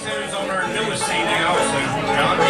Next news on our newest CD also, John